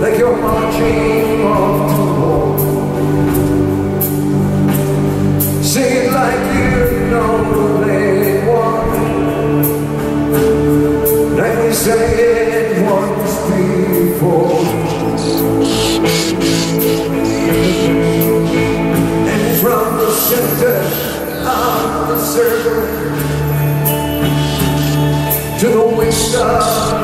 like you're marching off to war. Sing it like you know the play one. Let me say it once before. And from the center of the circle to the waist of